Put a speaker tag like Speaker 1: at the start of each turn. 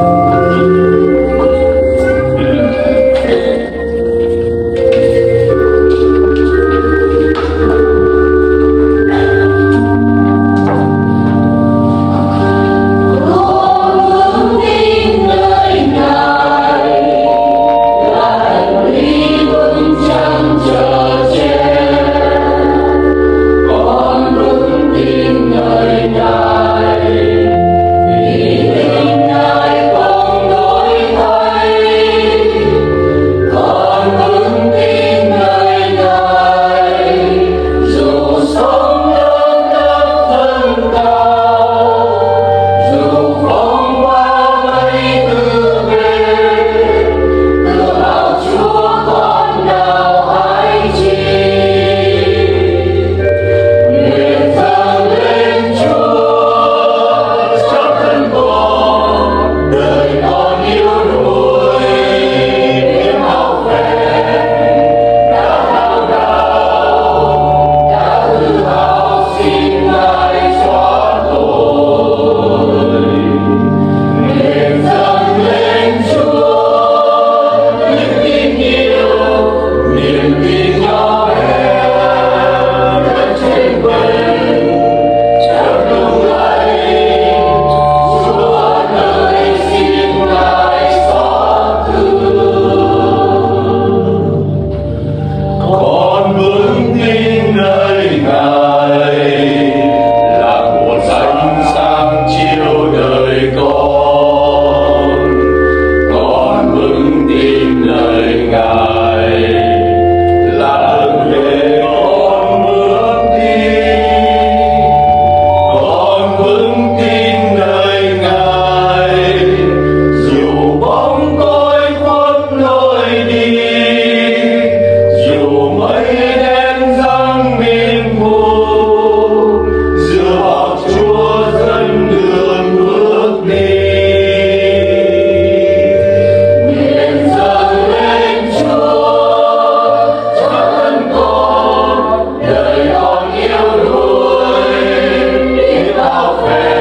Speaker 1: Thank you. away.